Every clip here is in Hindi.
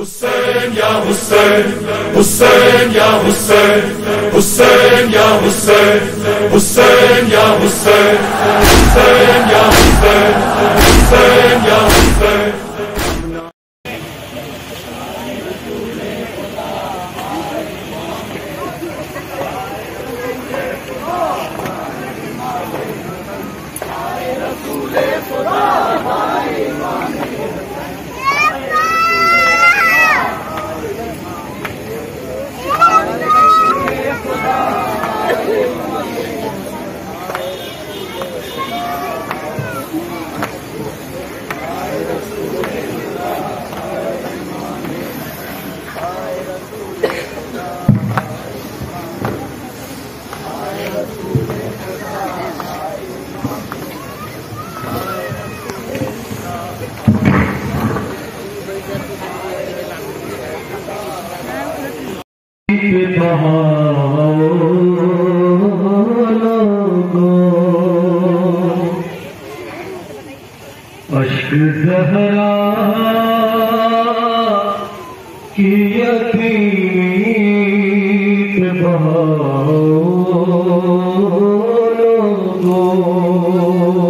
Hussein ya Hussein, Hussein ya Hussein, Hussein ya Hussein, Hussein ya Hussein, Hussein ya Hussein, Hussein ya Hussein. अश्क जहरा की यतीम बहाओ लोगों।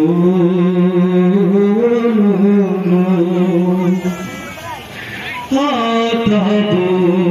है तू